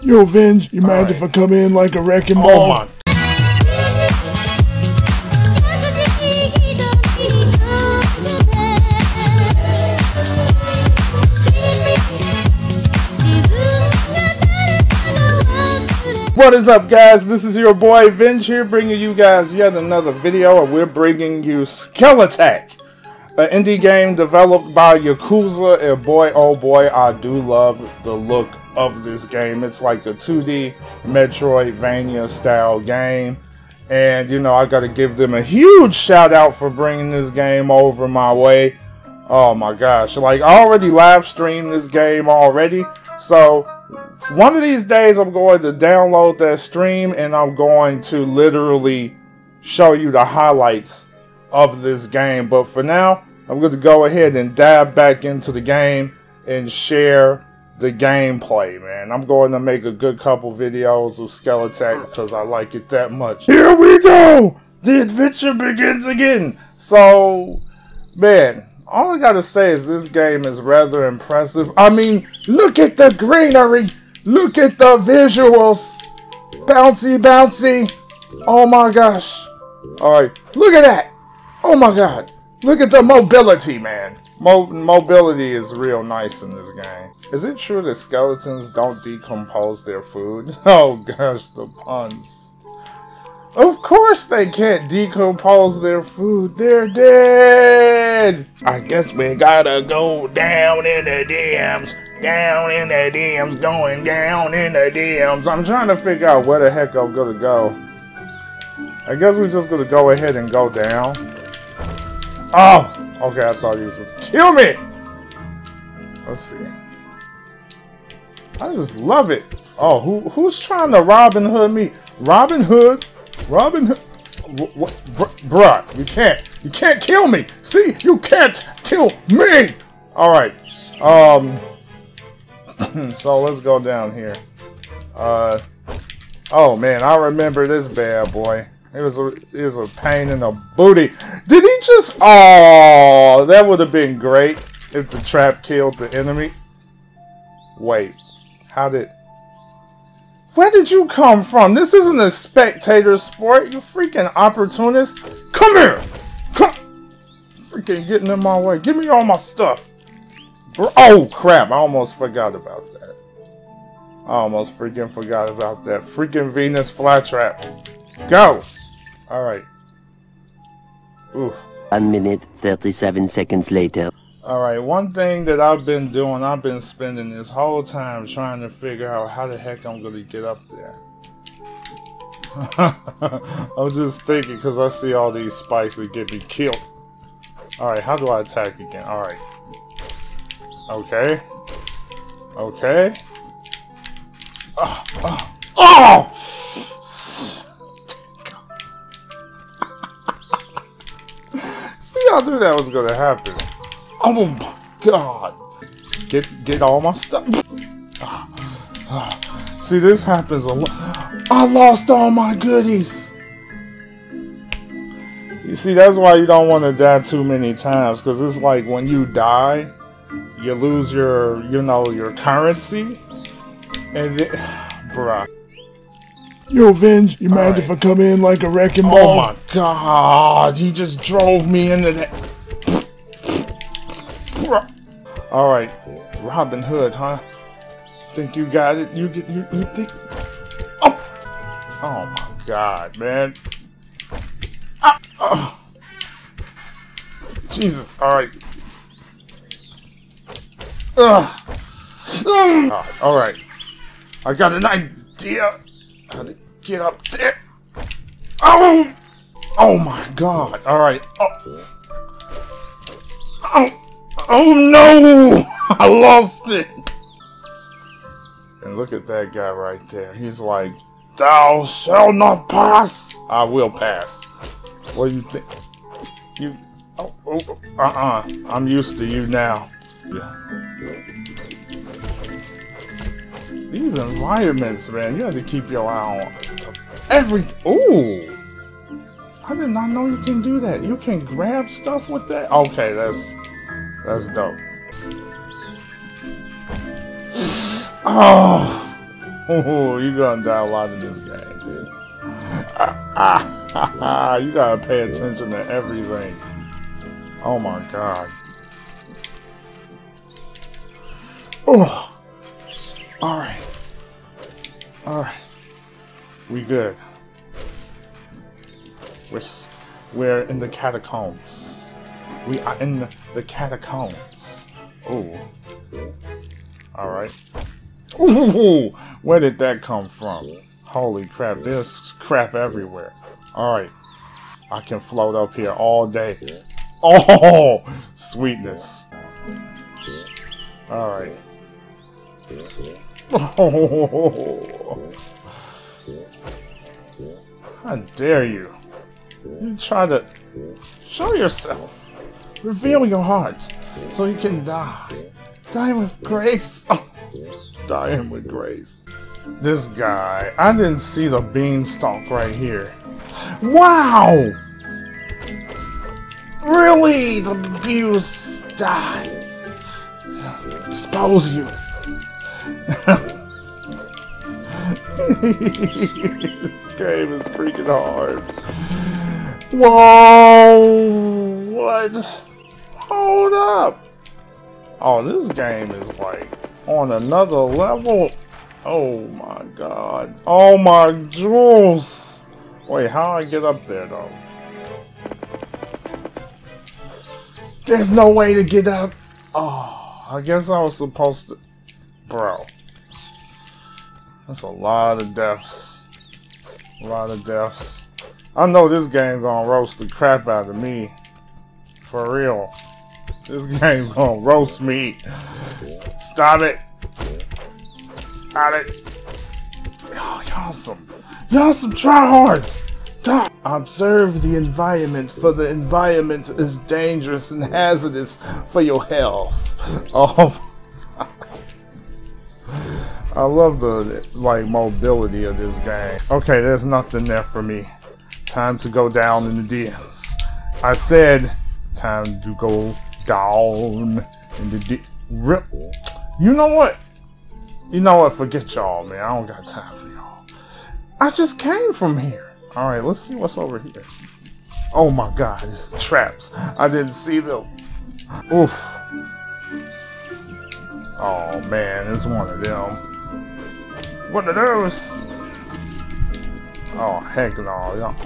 Yo, Venge, you mind if I come in like a wrecking Oh ball? my. What is up, guys? This is your boy Venge here, bringing you guys yet another video, and we're bringing you Skelattack, an indie game developed by Ukuza. And boy, oh boy, I do love the look of this game. It's like a 2D Metroidvania style game, and you know I got to give them a huge shout out for bringing this game over my way. Oh my gosh! Like I already live streamed this game already, so one of these days I'm going to download that stream and I'm going to literally show you the highlights of this game. But for now, I'm going to go ahead and dive back into the game and share the gameplay, man. I'm going to make a good couple videos of Skelattack because I like it that much. Here we go! The adventure begins again! So, man, all I gotta say is this game is rather impressive. I mean, look at the greenery! Look at the visuals! Bouncy, bouncy! Oh my gosh! Alright, look at that! Oh my god! Look at the mobility, man! Mo mobility is real nice in this game. Is it true that skeletons don't decompose their food? Oh gosh, the puns. Of course they can't decompose their food. They're dead. I guess we gotta go down in the DMs. Down in the DMs. Going down in the DMs. I'm trying to figure out where the heck I'm gonna go. I guess we're just gonna go ahead and go down. Oh, okay. I thought he was gonna kill me. Let's see. I just love it. Oh, who who's trying to Robin Hood me? Robin Hood, Robin Hood. Wh- wh- br- bruh, you can't, you can't kill me. See, you can't kill me. All right. Um. so let's go down here. Uh. Oh man, I remember this bad boy. It was a it was a pain in the booty. Did he just? Oh, that would have been great if the trap killed the enemy. Wait, how did? Where did you come from? This isn't a spectator sport, you freaking opportunist. Come here! Come! Freaking getting in my way. Give me all my stuff. Bro- Oh, crap. I almost forgot about that. I almost freaking forgot about that. Freaking Venus flytrap. Go! Alright. Oof. 1 minute 37 seconds later. Alright, one thing that I've been doing, I've been spending this whole time trying to figure out how the heck I'm going to get up there. I'm just thinking because I see all these spikes that get me killed. Alright, how do I attack again? Alright. Okay. Okay. Ah, ah, oh! Oh! oh! I knew that was going to happen. Oh my god. Get get all my stuff. See, this happens a lot. I lost all my goodies. You see, that's why you don't want to die too many times, because it's like when you die, you lose your, you know, your currency. And then, bruh. Yo, Venge, you mind Alright. if I come in like a wrecking ball? Oh my god, he just drove me into that. All right, Robin Hood, huh? Think you got it? You get you, you think? Oh, oh my God, man! Ah, ah. Jesus! All right. Ugh. Ah, all right. I got an idea how to get up there. Oh! Oh my god. Alright. Oh. oh. Oh no! I lost it! And look at that guy right there. He's like, Thou shall not pass! I will pass. What do you think? You. Oh, oh, uh uh. I'm used to you now. Yeah. These environments, man, you have to keep your eye on every. Ooh! I did not know you can do that. You can grab stuff with that? Okay, that's that's dope. Oh You're gonna die a lot in this game, dude. you gotta pay attention to everything. Oh my god. Oh. Alright. Alright. We good. We're, we're in the catacombs. We are in the, the catacombs. Oh. Alright. Ooh, where did that come from? Holy crap, there's crap everywhere. Alright. I can float up here all day. Oh, sweetness. Alright. Oh, how dare you? You try to show yourself. Reveal your heart so you can die. Die with grace. Oh, dying with grace. This guy, I didn't see the beanstalk right here. Wow! Really? The abuse die. Expose you. This game is freaking hard. Whoa! What? Hold up! Oh, this game is like on another level. Oh my god. Oh my jewels! Wait, how I get up there though? There's no way to get up. Oh, I guess I was supposed to. Bro. That's a lot of deaths. A lot of deaths. I know this game gonna roast the crap out of me. For real. This game gonna roast me. Stop it. Stop it. Oh, y'all some. Y'all some tryhards. Stop. Observe the environment, for the environment is dangerous and hazardous for your health. Oh. I love the like mobility of this game. Okay, there's nothing there for me. Time to go down in the DMs. I said time to go down in the D rip. You know what? You know what? Forget y'all, man. I don't got time for y'all. I just came from here. All right, let's see what's over here. Oh my God, is traps. I didn't see them. Oof. Oh man, it's one of them. One of those. Oh heck no, y'all.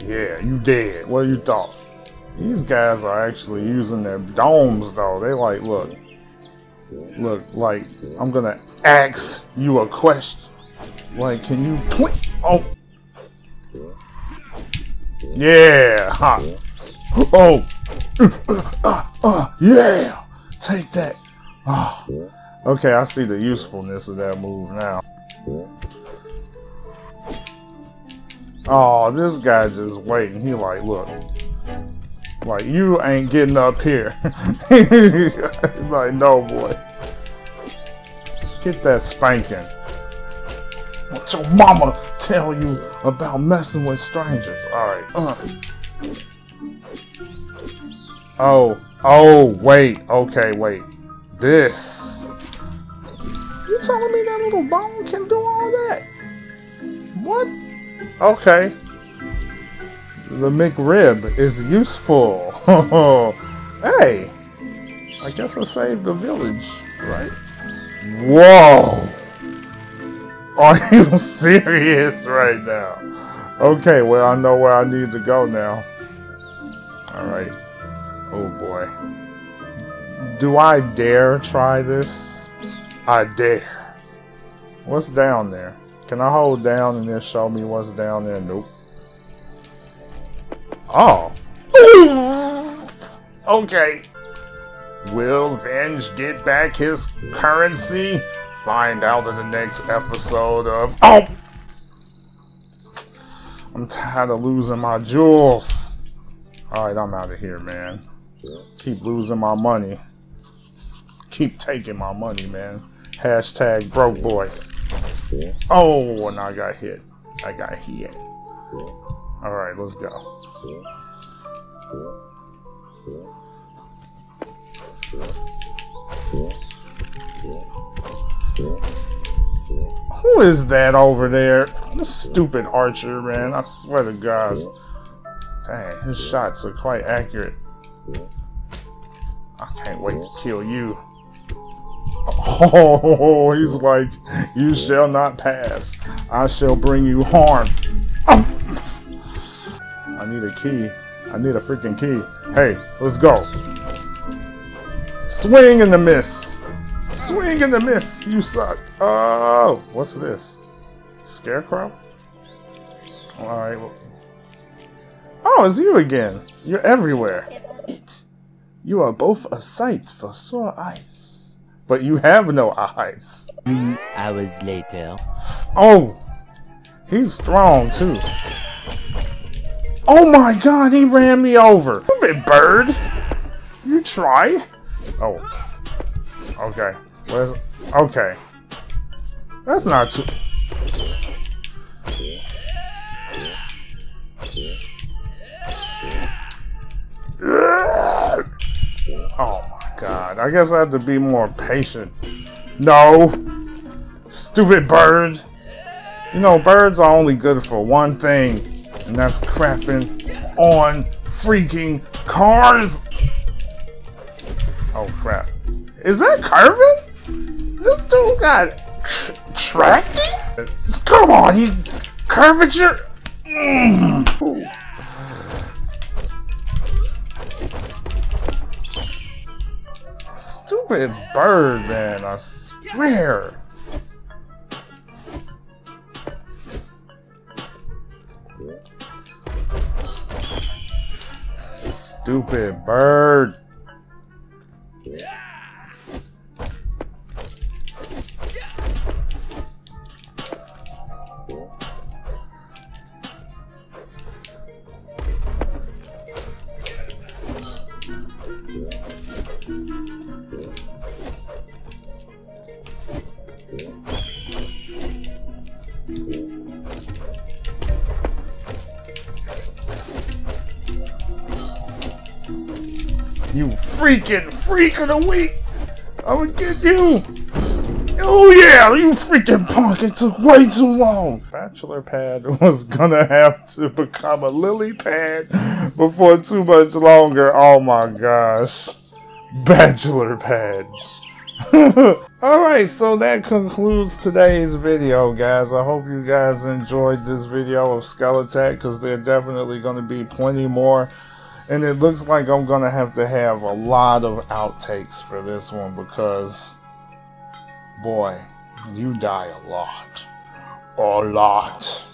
Yeah, you dead. What you thought? These guys are actually using their domes though. They like, look, look, like I'm gonna ask you a question. Like, can you point? Oh, yeah, huh. Oh, uh, uh, yeah. Take that. Oh. Okay, I see the usefulness of that move now. Oh, this guy just waiting. He like, look, like you ain't getting up here. He's like, no boy. Get that spanking. What your mama tell you about messing with strangers? All right. Uh. Oh, oh, wait. Okay, wait. This. You telling me that little bone can do all that? What? Okay. The McRib is useful. hey, I guess I saved the village, right? Whoa! Are you serious right now? Okay, well, I know where I need to go now. Alright. Oh boy. Do I dare try this? I dare. What's down there? Can I hold down and then show me what's down there? Nope. Oh. Okay. Will Venge get back his currency? Find out in the next episode of. Oh! I'm tired of losing my jewels. Alright, I'm out of here, man. Keep losing my money. Keep taking my money, man. Hashtag broke boys. Oh, and I got hit. I got hit. Alright, let's go. Who is that over there? This stupid archer, man. I swear to God. Dang, his shots are quite accurate. I can't wait to kill you. Oh, he's like, you shall not pass. I shall bring you harm. Oh. I need a key. I need a freaking key. Hey, let's go. Swing in the miss. Swing in the miss. You suck. Oh, what's this? Scarecrow? Alright. Well. Oh, it's you again. You're everywhere. You are both a sight for sore eyes. But you have no eyes. Three hours later. Oh! He's strong, too. Oh my god, he ran me over. Stupid bird. You try? Oh. Okay. Where's... Okay. That's not too... Oh god. I guess I have to be more patient. No! Stupid bird! You know, birds are only good for one thing, and that's crapping on freaking cars! Oh crap. Is that curving? This dude got tr tracking? Come on, you curvature! Mm. Stupid bird, man, I swear. Stupid bird. Freaking freak of the week! I would get you! Oh yeah, you freaking punk! It took way too long! Bachelor pad was gonna have to become a lily pad before too much longer. Oh my gosh. Bachelor pad. Alright, so that concludes today's video, guys. I hope you guys enjoyed this video of Skelattack, because there are definitely going to be plenty more. And it looks like I'm going to have to have a lot of outtakes for this one, because, boy, you die a lot. A lot.